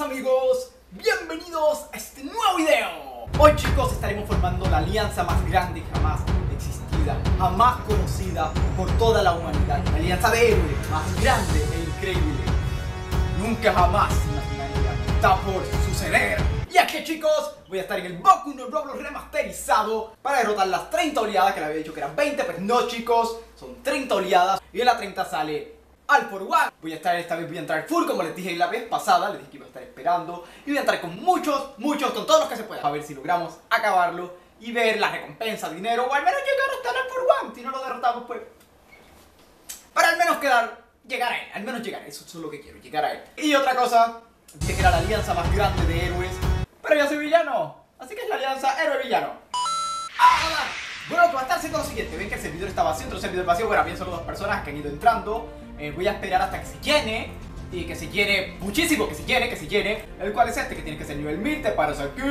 amigos, bienvenidos a este nuevo video. Hoy chicos estaremos formando la alianza más grande jamás existida Jamás conocida por toda la humanidad. La alianza de héroes más grande e increíble. Nunca jamás imaginaría que está por suceder. Y aquí chicos, voy a estar en el Boku no Roblox remasterizado Para derrotar las 30 oleadas que le había dicho que eran 20 Pero no chicos, son 30 oleadas. Y en la 30 sale al por one. Voy a estar, esta vez voy a entrar full como les dije la vez pasada, les dije que iba a estar esperando. Y voy a entrar con muchos, muchos, con todos los que se pueda. A ver si logramos acabarlo y ver la recompensa, dinero, o al menos llegar hasta el al por one. Si no lo derrotamos, pues... Para al menos quedar, llegar a él, al menos llegar él. Eso, es lo que quiero, llegar a él. Y otra cosa, dije que era la alianza más grande de héroes. Pero yo soy villano, así que es la alianza héroe-villano. ¡Ah! Bueno, que va a estar haciendo lo siguiente, ven que el servidor está vacío, otro servidor vacío, bueno, bien solo dos personas que han ido entrando eh, Voy a esperar hasta que se llene y que se llene muchísimo, que se llene, que se llene El cual es este, que tiene que ser nivel 1000, te paras aquí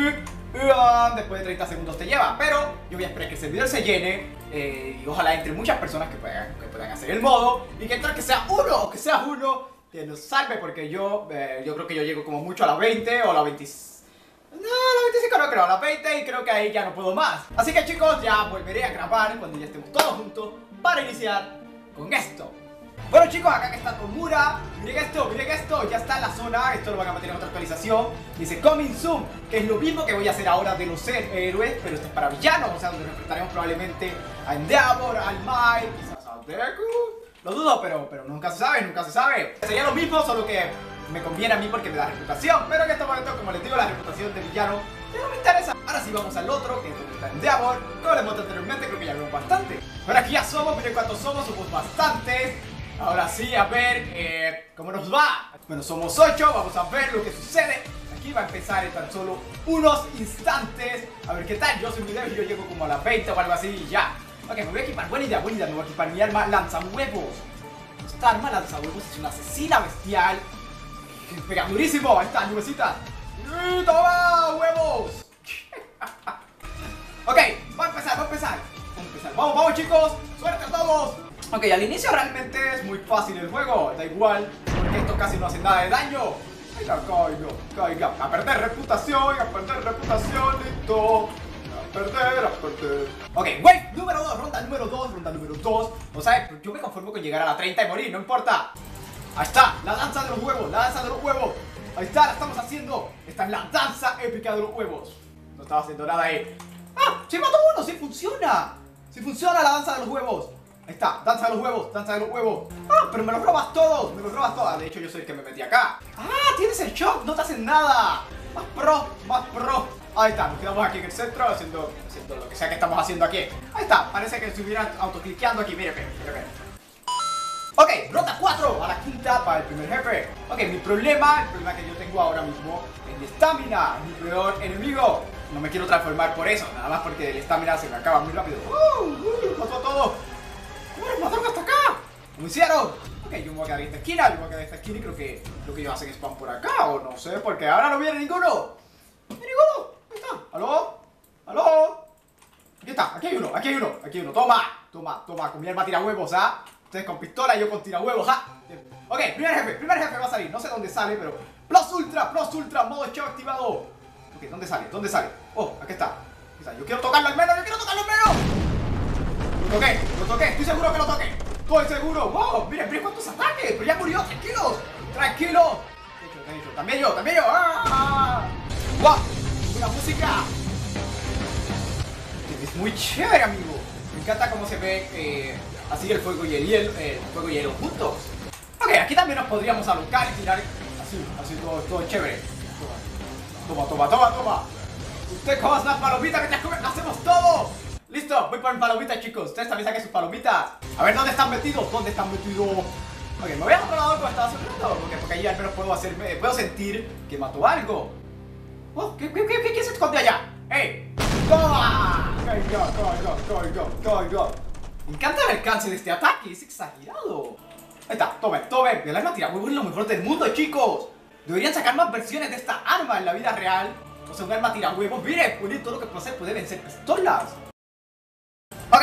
Después de 30 segundos te lleva Pero yo voy a esperar que el servidor se llene eh, Y ojalá entre muchas personas que puedan, que puedan hacer el modo Y que entre que sea uno o que sea uno Que nos salve porque yo, eh, yo creo que yo llego como mucho a la 20 o a la 25 no, la 25 no creo, a la 20 y creo que ahí ya no puedo más. Así que chicos, ya volveré a grabar cuando ya estemos todos juntos Para iniciar con esto bueno chicos, acá está Tomura. Miren esto, miren esto, ya está en la zona. Esto lo van a meter en otra actualización. Dice Coming Soon, que es lo mismo que voy a hacer ahora de los héroes Pero esto es para villanos, o sea, donde enfrentaremos probablemente a Endeavor, al Mai, quizás a Deku. Lo dudo, pero, pero nunca se sabe, nunca se sabe. Sería lo mismo, solo que me conviene a mí porque me da reputación. Pero en este momento, como les digo, la reputación de villano no me interesa. Ahora sí vamos al otro, que es donde está Endeavor. Como les mostré anteriormente, creo que ya vemos bastante. Pero aquí ya somos, miren cuántos somos, somos bastantes Ahora sí, a ver eh, cómo nos va. Bueno, somos 8, vamos a ver lo que sucede. Aquí va a empezar en tan solo unos instantes. A ver qué tal. Yo soy muy débil, yo llego como a las 20 o algo así y ya. Ok, me voy a equipar. Buena idea, buena idea. Me voy a equipar mi arma lanzahuevos. Esta arma lanzahuevos es una asesina bestial. Pega durísimo. Ahí está, nubecita. ¡Toma, huevos! ok, va a empezar, va a empezar. Vamos, vamos, chicos. Suerte a todos. Ok, al inicio realmente es muy fácil el juego, da igual, porque esto casi no hace nada de daño. Caiga, caiga, caiga. A perder reputación, a perder reputación, listo. A perder, a perder. Ok, wave número 2, ronda número 2, ronda número 2. O sea, yo me conformo con llegar a la 30 y morir, no importa. Ahí está, la danza de los huevos, la danza de los huevos. Ahí está, la estamos haciendo. Esta es la danza épica de los huevos. No estaba haciendo nada ahí. ¡Ah! ¡Se mató uno! ¡Sí funciona! ¡Sí funciona la danza de los huevos! Ahí está, danza de los huevos, danza de los huevos. Ah, pero me los robas todos, me los robas todos De hecho yo soy el que me metí acá. Ah, tienes el shock, no te hacen nada. Más pro, más pro. Ahí está, nos quedamos aquí en el centro haciendo, haciendo lo que sea que estamos haciendo aquí. Ahí está, parece que estuvieran autocliqueando aquí, mire, mire, mire, Ok, ronda 4 a la quinta para el primer jefe. Ok, mi problema, el problema que yo tengo ahora mismo es mi estamina, mi peor enemigo. No me quiero transformar por eso, nada más porque el estamina se me acaba muy rápido. ¡Uh! ¡Uh! ¡Pasó todo! ¿Cómo hicieron? Ok, yo me voy a quedar en esta esquina, a quedar en esta esquina y creo que lo que ellos hacen es spam por acá, o no sé, porque ahora no viene ninguno. ¿No viene ninguno? Ahí está. ¿Aló? ¿Aló? Aquí está, aquí hay uno, aquí hay uno, aquí hay uno. Toma, toma, toma, con mi arma tira huevos, ¿ah? Ustedes con pistola y yo con tira huevos, ¿ah? Ok, primer jefe, primer jefe va a salir, no sé dónde sale, pero... Plus Ultra, Plus Ultra, modo show activado. Ok, ¿dónde sale? ¿Dónde sale? Oh. Aquí está. Yo quiero tocarlo al menos, yo quiero tocarlo al menos. Lo toqué, lo toqué, estoy seguro que lo toqué. Estoy seguro. Wow, miren, miren cuántos ataques. Pero ya murió, tranquilos. Tranquilos. También yo, también yo. ¡Ah! ¡Wow! Una música. Es muy chévere, amigo. Me encanta cómo se ve eh, así el fuego y el hielo, el fuego y el hielo juntos. Ok, aquí también nos podríamos alocar y tirar así, así todo, todo chévere. Toma, toma, toma, toma. Usted comas las palomitas que te hacemos todo. Listo, voy por mi palomita, chicos. Ustedes también saquen sus palomitas. A ver, ¿dónde están metidos? ¿Dónde están metidos? Ok, me voy a otro lado como estaba sonando. Porque, porque ahí al menos puedo, hacerme, puedo sentir que mató algo. Oh, ¿qué, qué, qué, qué se esconde allá? ¡Ey! ¡Toma! ¡Caiga! Me encanta el alcance de este ataque, es exagerado. Ahí está, tomen, tomen. El arma tira huevo es lo mejor del mundo, chicos. Deberían sacar más versiones de esta arma en la vida real. O sea, un arma tira huevos. Mire, todo lo que puede puede vencer pistolas.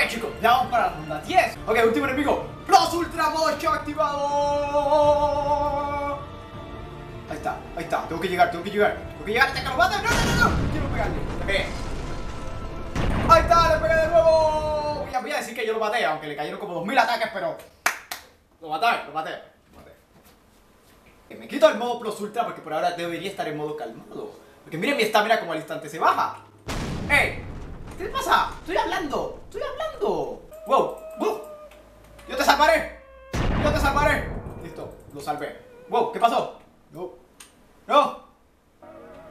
Ok chicos, ya vamos para la ronda 10 Ok, último enemigo Plus Ultra Mocho activado Ahí está, ahí está. Tengo que llegar, tengo que llegar. Tengo que llegar hasta que lo mate. No, no, no, no. Quiero pegarle. Ahí está, le pegué de nuevo. Voy a, decir que yo lo maté, aunque le cayeron como 2000 ataques, pero. Lo maté, lo maté. Me quito el modo Plus Ultra porque por ahora debería estar en modo calmado. Porque miren mi estamina como al instante se baja. ¡Ey! ¿Qué te pasa? Estoy hablando, estoy hablando. Wow, wow. Yo te salvaré. Yo te salvaré. Listo, lo salvé. Wow, ¿qué pasó? No. No.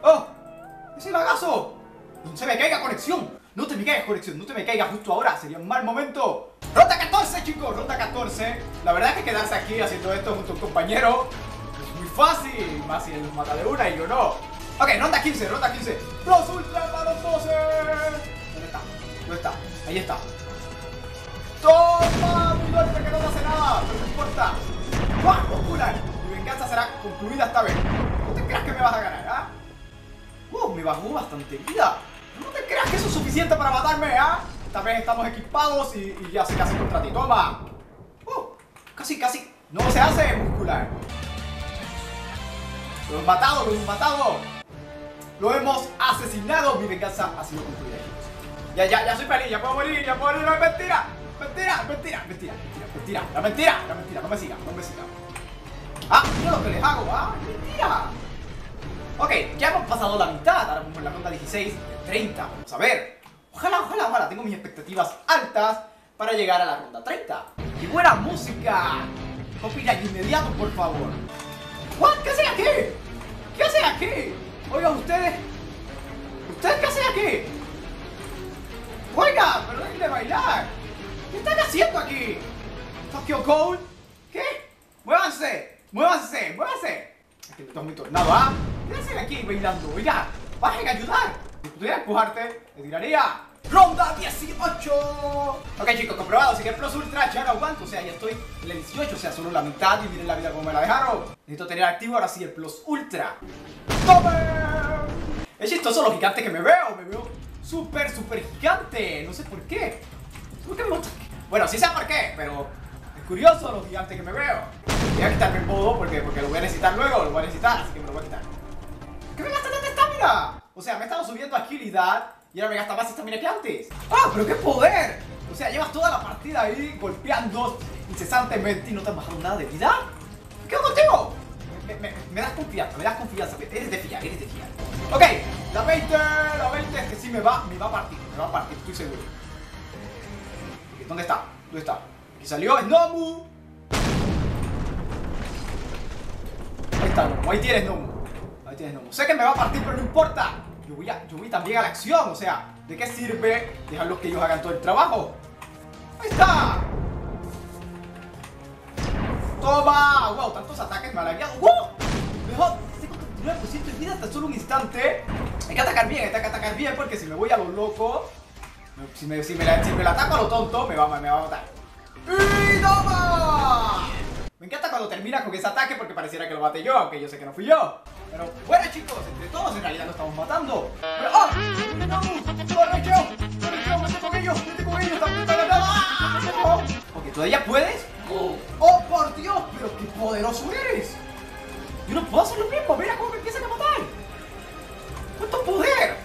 ¡Oh! ¡Ese lagazo! No se me caiga conexión. No te me caigas conexión, no te me caiga justo ahora. Sería un mal momento. Ronda 14, chicos, ronda 14. La verdad es que quedarse aquí haciendo esto junto a un compañero es muy fácil. Más si él nos mata de una y yo no. Ok, ronda 15, ronda 15. Los ultra para los 12. Ahí está. ¡Toma! Mi golpe que no te hace nada, pero no importa. ¡Guau! Popular. Mi venganza será concluida esta vez. ¿No te creas que me vas a ganar, ah? Uh, me bajó bastante vida. No te creas que eso es suficiente para matarme, ¿ah? Esta vez estamos equipados y, ya sé casi contra ti. ¡Toma! Uh, casi, casi. No se hace muscular. Lo hemos matado, lo hemos matado. Lo hemos asesinado. Mi venganza ha sido concluida. Ya, ya, ya soy feliz, ya puedo morir, ya puedo morir. No es mentira. Mentira, mentira, mentira, mentira. La mentira, la mentira. No me sigan, no me sigan. Ah, mira lo que les hago, ah. Mentira. Ok, ya hemos pasado la mitad. Ahora vamos en la ronda 16, 30. Vamos a ver. Ojalá, ojalá, ojalá. Tengo mis expectativas altas para llegar a la ronda 30. ¡Qué buena música! Copyright inmediato, por favor. ¿What? ¿Qué hacen aquí? ¿Qué hacen aquí? Oigan, ustedes. ¿Ustedes qué hacen aquí? Pero dejen de bailar. ¿Qué están haciendo aquí? ¿Tokyo Ghoul? ¿Qué? ¡Muévanse! ¡Muévanse! ¡Muévanse! Aquí me muy tornado, ¿ah? ¿Qué hacen aquí bailando? Oiga, bajen a ayudar. Si pudiera empujarte, te tiraría. ¡Ronda 18! Ok chicos, comprobado, si que el Plus Ultra ya no aguanto, o sea, ya estoy en el 18, o sea, solo la mitad y miren la vida como me la dejaron. Necesito tener activo ahora sí el Plus Ultra. ¡Tome! Es chistoso lo gigante que me veo, me veo súper, súper gigante, no sé por qué. Bueno, sí sé por qué, pero es curioso lo gigante que me veo. Voy a quitarme el modo porque, porque lo voy a necesitar luego, lo voy a necesitar, así que me lo voy a quitar. ¿Qué me gasta tanta estamina? O sea, me he estado subiendo agilidad y ahora me gasta más estamina que antes. ¡Ah, pero qué poder! O sea, llevas toda la partida ahí golpeando incesantemente y no te has bajado nada de vida. ¿Qué hago contigo? Me, das confianza, me das confianza. Eres de fiar, eres de fiar. Ok, la 20, la 20 es que sí me va, me va a partir, me va a partir, estoy seguro. ¿Dónde está? ¿Dónde está? Aquí salió, es Nomu. Ahí está Nomu, ahí tienes Nomu. Ahí tienes Nomu. Sé que me va a partir, pero no importa. Yo voy, yo voy también a la acción, o sea, ¿de qué sirve dejarlos que ellos hagan todo el trabajo? ¡Ahí está! ¡Toma! ¡Wow! Tantos ataques me han aliado. ¡Wow! Tengo 39% de vida hasta solo un instante. Hay que atacar bien, hay que atacar bien porque si me voy a lo loco, si me, si me, la, si me la ataco a lo tonto, me va, me va a matar. ¡Y toma! Me encanta cuando termina con ese ataque porque pareciera que lo mate yo, aunque yo sé que no fui yo. Pero bueno chicos, entre todos en realidad lo estamos matando. Pero, ¡oh! ¡No! ¡Corre, yo! ¡Corre, yo! ¡Vete con ellos! ¡Ah! ¡No! ¿todavía puedes? ¡Oh, por Dios! ¡Pero qué poderoso eres! Yo no puedo hacer lo mismo. Mira cómo me empiezan a matar. ¡Cuánto poder!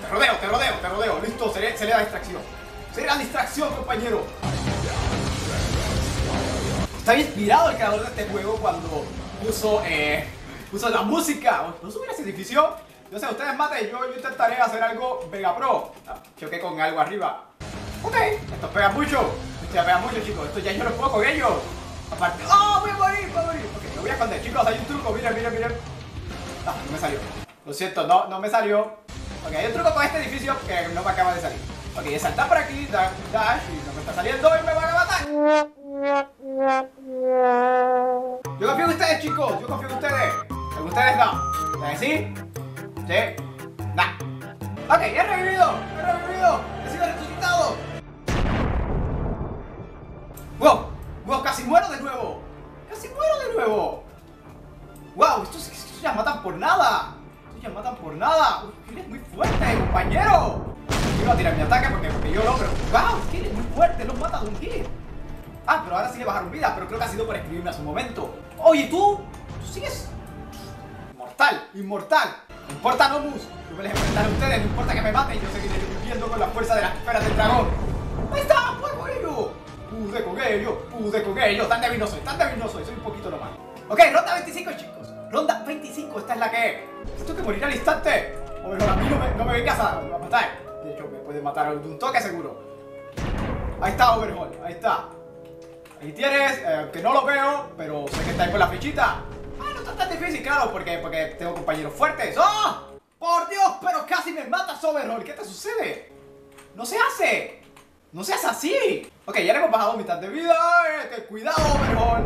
Te rodeo, te rodeo, te rodeo. Listo, se le, se le da distracción. Será distracción, compañero. Está inspirado el creador de este juego cuando puso, eh, puso la música. ¿No subir ese edificio? Yo sé, ustedes maten, yo, yo intentaré hacer algo Vega Pro. Ah, choqué con algo arriba. Ok, esto pega mucho. Esto ya pega mucho, chicos. Esto ya yo no puedo con ellos. Aparte, ¡oh! Voy a morir, voy a morir. Ok, me voy a esconder. Chicos, hay un truco. Miren, miren, miren. Ah, no me salió. Lo siento, no, no me salió. Ok, hay un truco con este edificio que no me acaba de salir. Ok, saltar por aquí, dash, dash, y no me está saliendo y me van a matar. Yo confío en ustedes, chicos. Yo confío en ustedes. En ustedes no. ¿Saben sí? Sí. Nah. Ok, he revivido. He revivido. He sido resucitado. Casi muero de nuevo. Casi muero de nuevo. Wow, estos, estos ya matan por nada. Estos ya matan por nada. Uy, eres muy fuerte, compañero. Yo iba a tirar mi ataque porque, porque yo no, pero wow, es que eres muy fuerte, los mata de un hit. Ah, pero ahora sí le bajaron vida, pero creo que ha sido por escribirme hace un momento. Oye, ¿tú? tú sigues inmortal, inmortal. No importa Nomus, yo me les enfrentaré a ustedes, no importa que me maten, yo seguiré viviendo con la fuerza de las esferas del dragón. Ahí está. Pude con ello, pude con ello. Tan débil no soy, tan débil soy, soy un poquito nomás. Ok, ronda 25, chicos. Ronda 25, esta es la que es. Que morir al instante. O a mí no me, no me vengas a, a matar. De hecho, me puede matar de un toque seguro. Ahí está Overhaul, ahí está. Ahí tienes, eh, que no lo veo, pero sé que está ahí con la flechita. Ah, no está tan difícil, claro, porque, porque tengo compañeros fuertes. ¡Oh! ¡Por Dios! Pero casi me matas, Overhaul. ¿Qué te sucede? No se hace. No seas así. Ok, ya le hemos bajado mitad de vida. Este, cuidado, Overhaul.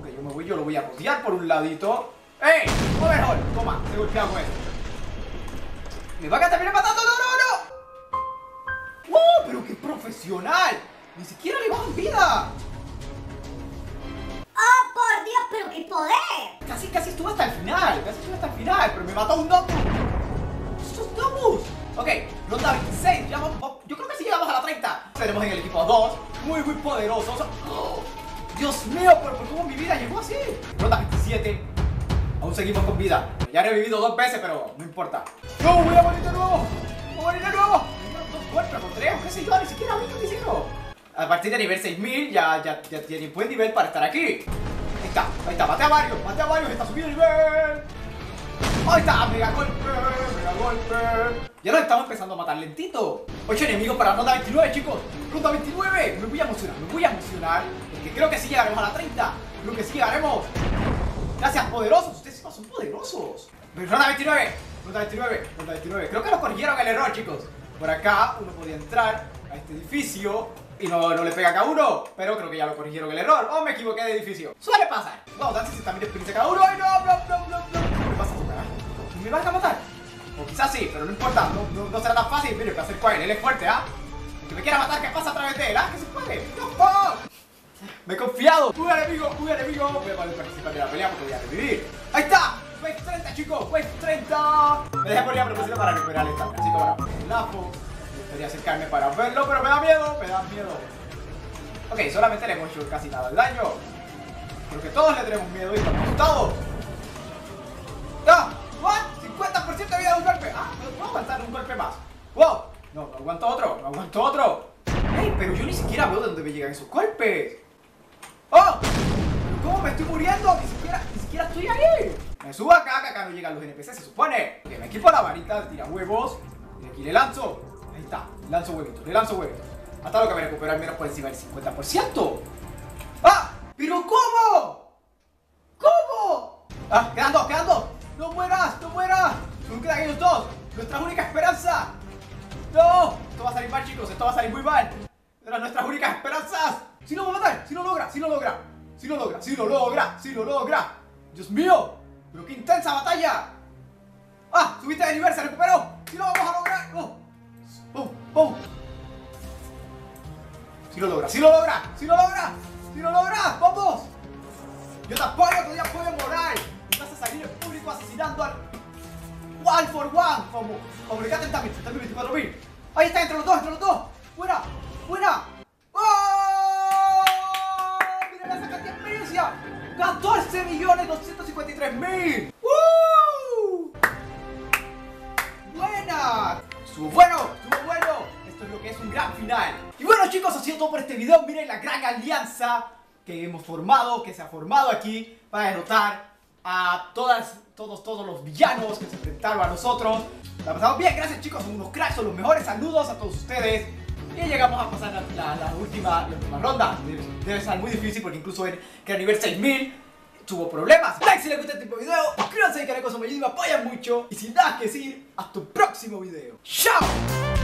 Ok, yo me voy, yo lo voy a rodear por un ladito. ¡Ey! Overhaul, toma, te golpeamos esto. Me va a terminar matando, no, no, no. ¡Uh! Pero qué profesional. Ni siquiera le bajan vida. ¡Oh, por Dios, pero qué poder! Casi, casi estuvo hasta el final, casi estuvo hasta el final, pero me mató un Domus. ¡Estos Domus! Ok, ronda 26, ya vamos, yo creo que sí llegamos a la 30. Tenemos en el equipo a dos, muy, muy poderosos. Oh, Dios mío, pero ¿por cómo mi vida llegó así? Ronda 27, aún seguimos con vida. Ya he revivido dos veces, pero no importa. ¡No, voy a morir de nuevo! ¡Voy a morir de nuevo! Dos tres, ni siquiera vi hicieron. A partir de nivel 6000 ya, ya, ya tiene buen nivel para estar aquí. Ahí está, ahí está, mate a varios, mate a varios, está subiendo el nivel. Ahí está, mega golpe, mega golpe. Ya nos estamos empezando a matar lentito. 8 enemigos para ronda 29, chicos. Ronda 29, me voy a emocionar, me voy a emocionar. Porque creo que sí llegaremos a la 30. Creo que sí llegaremos. Gracias, poderosos. Ustedes son poderosos. Ronda 29, ronda 29, ronda 29. Creo que nos corrigieron el error, chicos. Por acá uno podía entrar a este edificio y no, no le pega a cada uno, pero creo que ya lo corrigieron el error. O me equivoqué de edificio. Suele pasar. Vamos, danza si también experiencia cada uno. ¡Ay, no, no, no, no, no! ¿Qué pasa? ¿Me vas a matar? O quizás sí, pero no importa. No, será tan fácil. Mire, me acerco a él. Él es fuerte, ¿ah? El que me quiera matar, ¿qué pasa a través de él? ¿Ah? ¿Qué se puede? ¡No! Me he confiado. Un enemigo, un enemigo. Voy a participar de la pelea porque voy a revivir. ¡Ahí está! Wave 30, chicos. Wave 30. Me dejé poner a propósito para recuperar el estamina. Así que bueno, el lapo. Me gustaría acercarme para verlo, pero me da miedo. Me da miedo. Ok, solamente le hemos hecho casi nada de daño. Creo que todos le tenemos miedo y estamos asustados. Un golpe más. ¡Wow! No, no aguanto otro, no aguanto otro. ¡Ey! Pero yo ni siquiera veo de dónde me llegan esos golpes. ¡Oh! ¿Pero ¿Cómo me estoy muriendo? Ni siquiera, ni siquiera estoy ahí. Me subo acá, que acá no llegan los NPC, se supone. Que me equipo la varita tira huevos. Y aquí le lanzo. Ahí está, lanzo huevitos, le lanzo huevitos. Hasta lo que me recupero al menos por encima del 50%. ¡Ah! ¿Pero cómo? ¿Cómo? ¡Ah! ¡Quedan dos! ¡Quedan dos! ¡No mueras! ¡No mueras! ¡Solo quedan ellos dos! ¡Nuestra única esperanza! ¡No! Esto va a salir mal, chicos. Esto va a salir muy mal. Eran nuestras únicas esperanzas. ¡Si lo va a matar! ¡Si lo logra! ¡Si lo logra! ¡Si lo logra! ¡Si lo logra! ¡Si lo logra! ¡Dios mío! ¡Pero qué intensa batalla! ¡Ah! ¡Subiste de nivel! ¡Se recuperó! ¡Si lo vamos a lograr! ¡Oh! ¡Oh! Si lo logra, si lo logra, si lo logra, si lo logra, vamos. Yo te apoyo, te doy apoyo moral. Y a salir en público asesinando al One for One, como, como le también, también 24 mil. Ahí está, entre los dos, entre los dos. Buena, buena. ¡Oh! Mira la saca de experiencia. 14 millones 253 mil. ¡Uh! Buena. Estuvo bueno, estuvo bueno. Esto es lo que es un gran final. Y bueno chicos, ha sido todo por este video. Miren la gran alianza que hemos formado, que se ha formado aquí para derrotar a todas, todos, todos los villanos que se a nosotros. La pasamos bien, gracias chicos, son unos cracks, son los mejores. Saludos a todos ustedes. Y llegamos a pasar la, la- la última, la ronda. Debe, ser muy difícil porque incluso en que a nivel 6000 tuvo problemas. Like si les gusta este tipo de video, suscríbanse al canal con su me apoyan mucho. Y sin nada que decir, hasta un próximo video. ¡Chao!